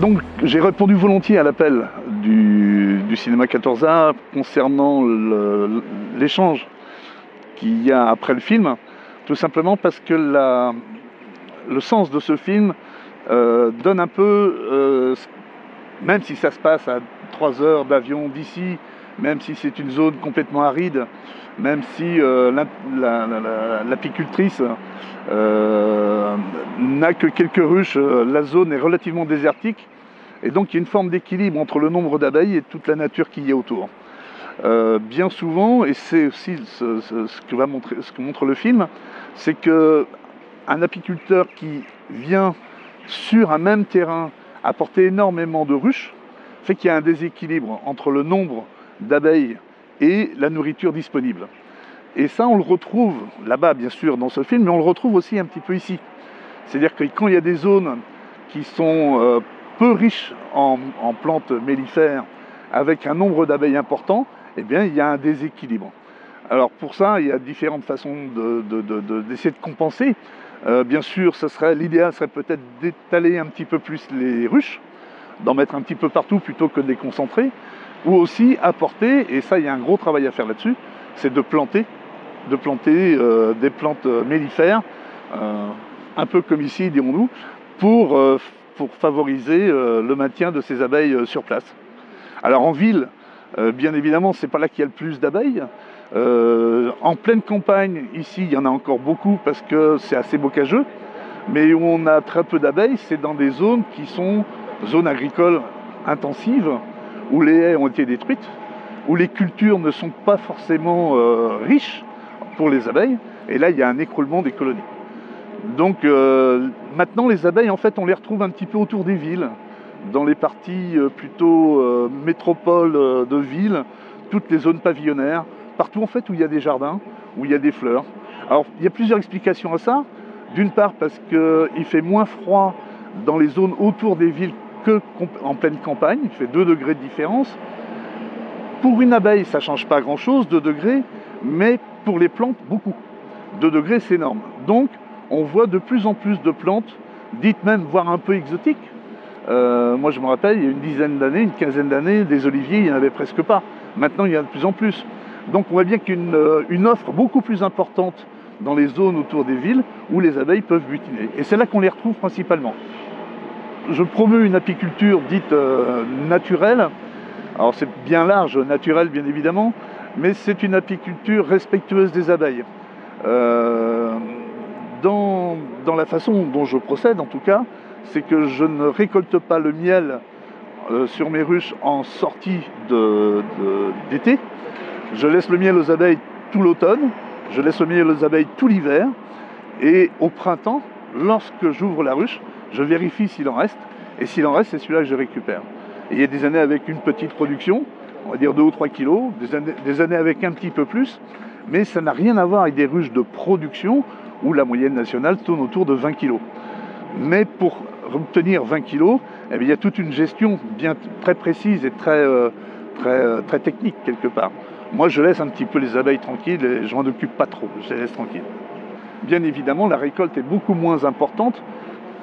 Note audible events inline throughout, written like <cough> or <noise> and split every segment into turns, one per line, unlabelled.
Donc j'ai répondu volontiers à l'appel du, cinéma 14A concernant l'échange qu'il y a après le film, tout simplement parce que le sens de ce film euh, donne un peu, euh, même si ça se passe à 3 heures d'avion d'ici, même si c'est une zone complètement aride, même si euh, l'apicultrice n'a que quelques ruches, la zone est relativement désertique, et donc il y a une forme d'équilibre entre le nombre d'abeilles et toute la nature qui y est autour. bien souvent, et c'est aussi ce que montre le film, c'est que un apiculteur qui vient sur un même terrain apporter énormément de ruches fait qu'il y a un déséquilibre entre le nombre d'abeilles et la nourriture disponible. Et ça, on le retrouve là-bas, bien sûr, dans ce film, mais on le retrouve aussi un petit peu ici. C'est-à-dire que quand il y a des zones qui sont euh, peu riches en, plantes mellifères, avec un nombre d'abeilles important, eh bien, il y a un déséquilibre. Alors pour ça, il y a différentes façons d'essayer de, compenser. Euh, bien sûr, l'idéal serait peut-être d'étaler un petit peu plus les ruches, d'en mettre un petit peu partout plutôt que de les concentrer, ou aussi apporter, et ça il y a un gros travail à faire là-dessus, c'est de planter, de planter euh, des plantes mellifères, euh, un peu comme ici dirons-nous, pour, pour, favoriser le maintien de ces abeilles sur place. Alors en ville, bien évidemment, c'est pas là qu'il y a le plus d'abeilles, euh, en pleine campagne, ici, il y en a encore beaucoup parce que c'est assez bocageux, mais où on a très peu d'abeilles, c'est dans des zones qui sont zones agricoles intensives, où les haies ont été détruites, où les cultures ne sont pas forcément euh, riches pour les abeilles, et là, il y a un écroulement des colonies. Donc euh, maintenant, les abeilles, en fait, on les retrouve un petit peu autour des villes, dans les parties plutôt métropoles de villes, toutes les zones pavillonnaires, partout en fait où il y a des jardins, où il y a des fleurs. Alors il y a plusieurs explications à ça. D'une part parce qu'il fait moins froid dans les zones autour des villes qu'en pleine campagne, il fait 2 degrés de différence. Pour une abeille, ça ne change pas grand-chose, 2 degrés, mais pour les plantes, beaucoup. 2 degrés, c'est énorme. Donc, on voit de plus en plus de plantes, dites même, voire un peu exotiques. Euh, moi, je me rappelle, il y a une dizaine d'années, une quinzaine d'années, des oliviers, il n'y en avait presque pas. Maintenant, il y en a de plus en plus. Donc on voit bien a euh, une, offre beaucoup plus importante dans les zones autour des villes où les abeilles peuvent butiner. Et c'est là qu'on les retrouve principalement. Je promeux une apiculture dite euh, naturelle. Alors c'est bien large, naturel bien évidemment, mais c'est une apiculture respectueuse des abeilles. Euh, dans, la façon dont je procède en tout cas, c'est que je ne récolte pas le miel sur mes ruches en sortie d'été, je laisse le miel aux abeilles tout l'automne, je laisse le miel aux abeilles tout l'hiver, et au printemps, lorsque j'ouvre la ruche, je vérifie s'il en reste, et s'il en reste, c'est celui-là que je récupère. Il y a des années avec une petite production, on va dire 2 ou 3 kilos, des années, avec un petit peu plus, mais ça n'a rien à voir avec des ruches de production où la moyenne nationale tourne autour de 20 kilos. Mais pour obtenir 20 kilos, eh il y a toute une gestion bien très précise et très, euh, très, euh, très technique quelque part. Moi, je laisse un petit peu les abeilles tranquilles et je m'en occupe pas trop, je les laisse tranquilles. Bien évidemment, la récolte est beaucoup moins importante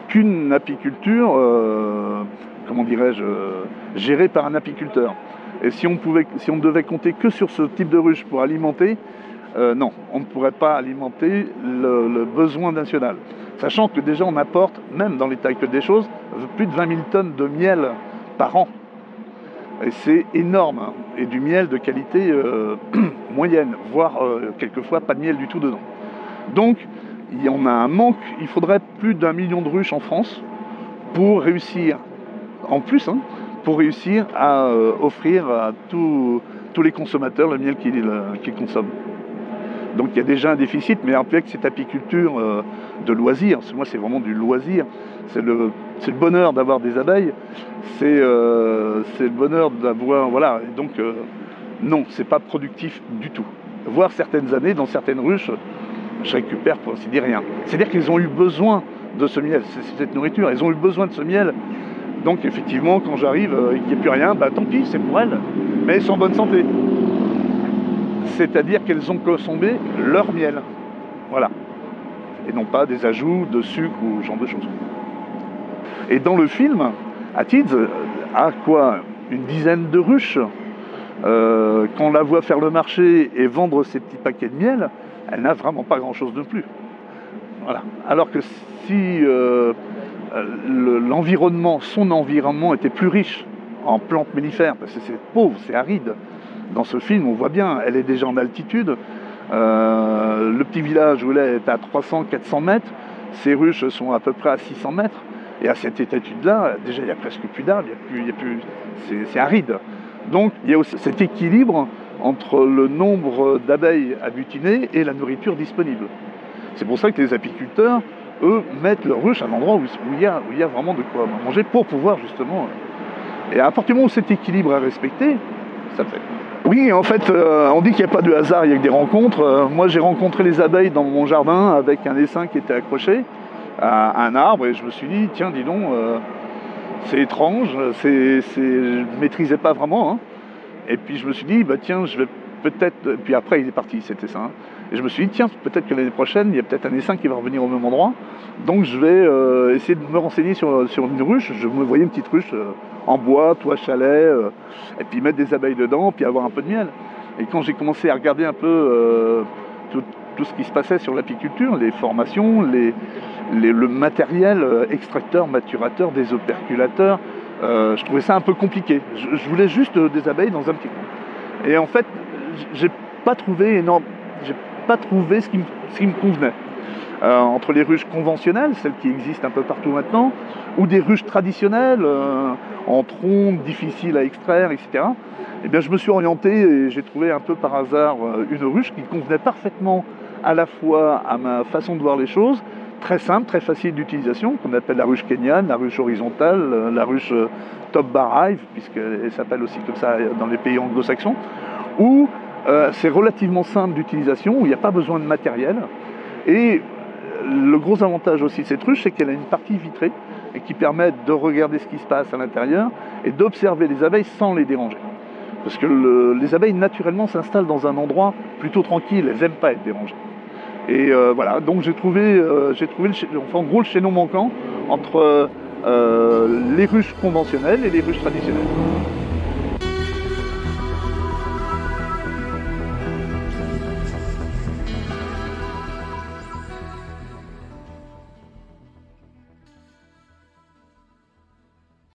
qu'une apiculture, euh, comment dirais-je, euh, gérée par un apiculteur. Et si on, pouvait, si on devait compter que sur ce type de ruche pour alimenter, euh, non, on ne pourrait pas alimenter le, besoin national. Sachant que déjà on apporte, même dans l'état actuel des choses, plus de 20 000 tonnes de miel par an et c'est énorme. Et du miel de qualité <clears throat> moyenne, voire quelquefois pas de miel du tout dedans. Donc, il y en a un manque. Il faudrait plus d'un million de ruches en France pour réussir, en plus, hein, pour réussir à euh, offrir à tous les consommateurs le miel qu'ils consomment. Donc il y a déjà un déficit, mais avec cette apiculture de loisirs, moi c'est vraiment du loisir, c'est le, bonheur d'avoir des abeilles, c'est euh, le bonheur d'avoir. Voilà, donc euh, non, c'est pas productif du tout. Voir certaines années, dans certaines ruches, je récupère pour ainsi dire rien. C'est-à-dire qu'ils ont eu besoin de ce miel, cette nourriture, ils ont eu besoin de ce miel. Donc effectivement, quand j'arrive euh, et qu'il n'y a plus rien, bah tant pis, c'est pour elles, mais elles sont en bonne santé. C'est-à-dire qu'elles ont consommé leur miel. Voilà. Et non pas des ajouts de sucre ou ce genre de choses. Et dans le film, Atids a quoi Une dizaine de ruches. Euh, quand on la voit faire le marché et vendre ses petits paquets de miel, elle n'a vraiment pas grand-chose de plus. Alors que si euh, l'environnement, son environnement était plus riche en plantes mellifères, parce que c'est pauvre, c'est aride. Dans ce film, on voit bien, elle est déjà en altitude. Euh, le petit village où elle est à 300-400 mètres. Ses ruches sont à peu près à 600 mètres. Et à cette altitude-là, déjà, il n'y a presque plus d'arbres, c'est aride. Donc, il y a aussi cet équilibre entre le nombre d'abeilles à butiner et la nourriture disponible. C'est pour ça que les apiculteurs, eux, mettent leurs ruches à un endroit où, il y a, vraiment de quoi manger pour pouvoir justement. Et à partir du moment où cet équilibre est respecté, ça fait. Oui, en fait, euh, on dit qu'il n'y a pas de hasard, il y a que des rencontres. Euh, moi, j'ai rencontré les abeilles dans mon jardin avec un essaim qui était accroché à un arbre et je me suis dit, tiens, dis donc, euh, c'est étrange, je ne maîtrisais pas vraiment. Hein. Et puis je me suis dit, bah, tiens, je vais peut-être. Puis après, il est parti, cet essaim. Et je me suis dit, tiens, peut-être que l'année prochaine, il y a peut-être un essaim qui va revenir au même endroit. Donc je vais essayer de me renseigner sur, sur une ruche. Je me voyais une petite ruche en bois, toit chalet, euh, et puis mettre des abeilles dedans, puis avoir un peu de miel. Et quand j'ai commencé à regarder un peu euh, tout, ce qui se passait sur l'apiculture, les formations, le matériel euh, extracteur, maturateur, des operculateurs, je trouvais ça un peu compliqué. Je, voulais juste des abeilles dans un petit coin. Et en fait, j'ai pas trouvé j'ai pas trouvé ce qui me convenait. Euh, entre les ruches conventionnelles, celles qui existent un peu partout maintenant, ou des ruches traditionnelles, euh, en troncs, difficiles à extraire, etc. Eh bien, je me suis orienté et j'ai trouvé un peu par hasard euh, une ruche qui convenait parfaitement à la fois à ma façon de voir les choses, très simple, très facile d'utilisation, qu'on appelle la ruche kenyane, la ruche horizontale, la ruche top bar hive, puisqu'elle s'appelle aussi comme ça dans les pays anglo-saxons, où c'est relativement simple d'utilisation, où il n'y a pas besoin de matériel. Et le gros avantage aussi de cette ruche, c'est qu'elle a une partie vitrée et qui permet de regarder ce qui se passe à l'intérieur et d'observer les abeilles sans les déranger. Parce que les abeilles naturellement s'installent dans un endroit plutôt tranquille, elles n'aiment pas être dérangées. Et euh, voilà, donc j'ai trouvé, euh, trouvé le, en gros le chaînon manquant entre euh, les ruches conventionnelles et les ruches traditionnelles.